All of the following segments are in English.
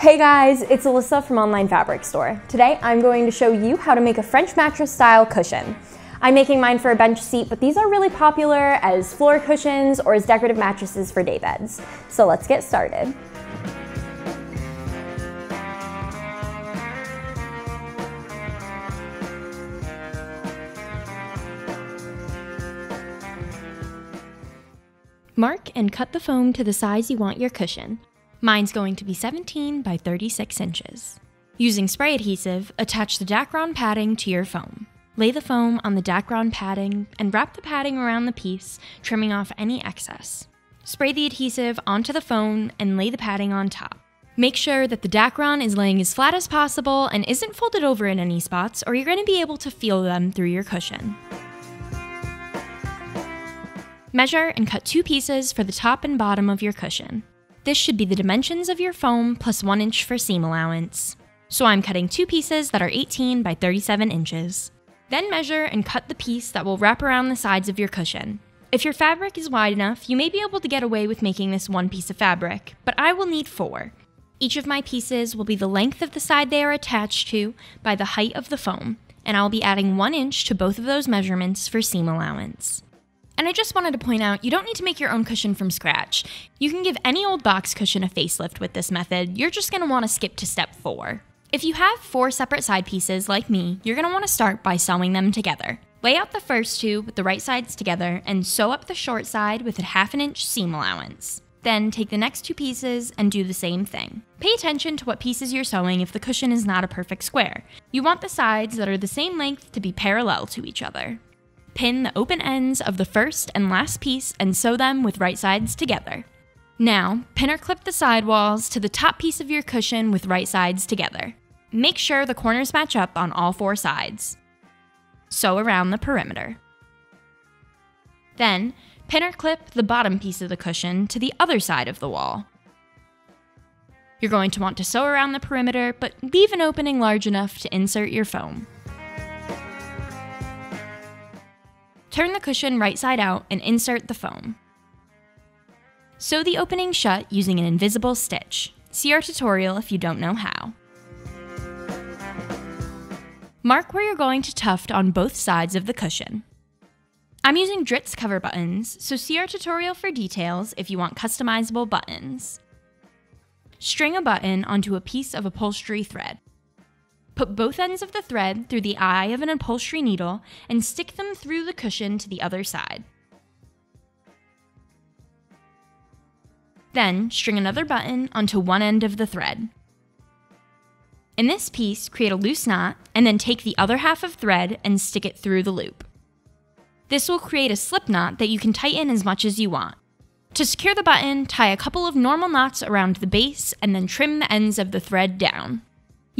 Hey guys, it's Alyssa from Online Fabric Store. Today I'm going to show you how to make a French mattress style cushion. I'm making mine for a bench seat, but these are really popular as floor cushions or as decorative mattresses for day beds. So let's get started. Mark and cut the foam to the size you want your cushion. Mine's going to be 17 by 36 inches. Using spray adhesive, attach the Dacron padding to your foam. Lay the foam on the Dacron padding and wrap the padding around the piece, trimming off any excess. Spray the adhesive onto the foam and lay the padding on top. Make sure that the Dacron is laying as flat as possible and isn't folded over in any spots, or you're going to be able to feel them through your cushion. Measure and cut two pieces for the top and bottom of your cushion. This should be the dimensions of your foam plus 1 inch for seam allowance. So I'm cutting two pieces that are 18 by 37 inches. Then measure and cut the piece that will wrap around the sides of your cushion. If your fabric is wide enough, you may be able to get away with making this one piece of fabric, but I will need four. Each of my pieces will be the length of the side they are attached to by the height of the foam, and I'll be adding one inch to both of those measurements for seam allowance. And I just wanted to point out, you don't need to make your own cushion from scratch. You can give any old box cushion a facelift with this method. You're just gonna wanna skip to step four. If you have four separate side pieces like me, you're gonna wanna start by sewing them together. Lay out the first two with the right sides together and sew up the short side with a half an inch seam allowance. Then take the next two pieces and do the same thing. Pay attention to what pieces you're sewing if the cushion is not a perfect square. You want the sides that are the same length to be parallel to each other. Pin the open ends of the first and last piece and sew them with right sides together. Now, pin or clip the side walls to the top piece of your cushion with right sides together. Make sure the corners match up on all four sides. Sew around the perimeter. Then, pin or clip the bottom piece of the cushion to the other side of the wall. You're going to want to sew around the perimeter, but leave an opening large enough to insert your foam. Turn the cushion right side out and insert the foam. Sew the opening shut using an invisible stitch. See our tutorial if you don't know how. Mark where you're going to tuft on both sides of the cushion. I'm using Dritz cover buttons, so see our tutorial for details if you want customizable buttons. String a button onto a piece of upholstery thread. Put both ends of the thread through the eye of an upholstery needle and stick them through the cushion to the other side. Then, string another button onto one end of the thread. In this piece, create a loose knot and then take the other half of thread and stick it through the loop. This will create a slip knot that you can tighten as much as you want. To secure the button, tie a couple of normal knots around the base and then trim the ends of the thread down.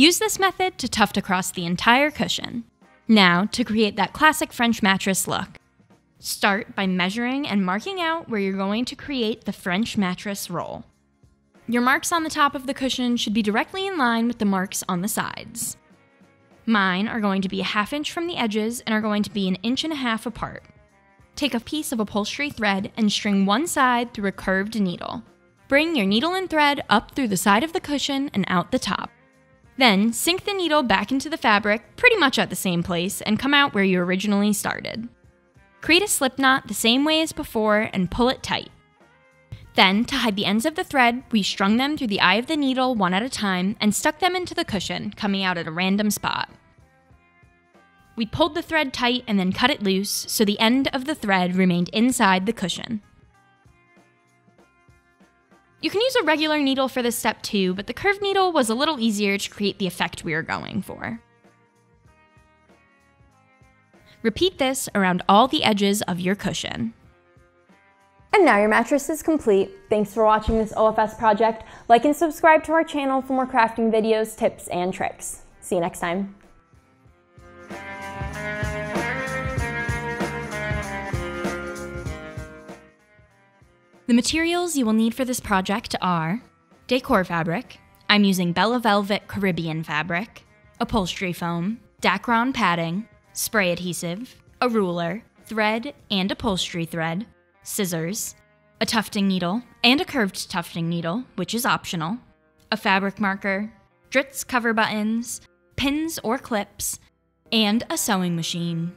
Use this method to tuft across the entire cushion. Now, to create that classic French mattress look. Start by measuring and marking out where you're going to create the French mattress roll. Your marks on the top of the cushion should be directly in line with the marks on the sides. Mine are going to be a half inch from the edges and are going to be an inch and a half apart. Take a piece of upholstery thread and string one side through a curved needle. Bring your needle and thread up through the side of the cushion and out the top. Then, sink the needle back into the fabric, pretty much at the same place, and come out where you originally started. Create a slip knot the same way as before and pull it tight. Then, to hide the ends of the thread, we strung them through the eye of the needle one at a time and stuck them into the cushion, coming out at a random spot. We pulled the thread tight and then cut it loose so the end of the thread remained inside the cushion. You can use a regular needle for this step too, but the curved needle was a little easier to create the effect we were going for. Repeat this around all the edges of your cushion. And now your mattress is complete. Thanks for watching this OFS project. Like and subscribe to our channel for more crafting videos, tips, and tricks. See you next time. The materials you will need for this project are decor fabric, I'm using Bella Velvet Caribbean fabric, upholstery foam, Dacron padding, spray adhesive, a ruler, thread and upholstery thread, scissors, a tufting needle and a curved tufting needle, which is optional, a fabric marker, Dritz cover buttons, pins or clips, and a sewing machine.